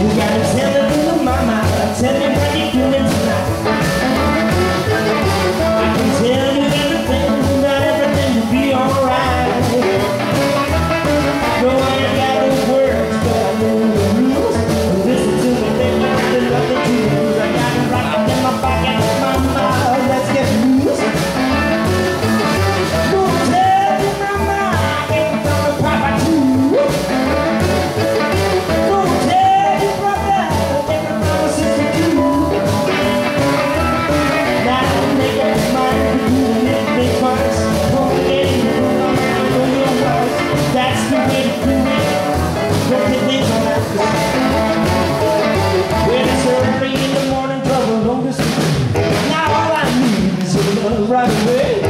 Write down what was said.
You gotta tell little mama, tell me what you doing Hey!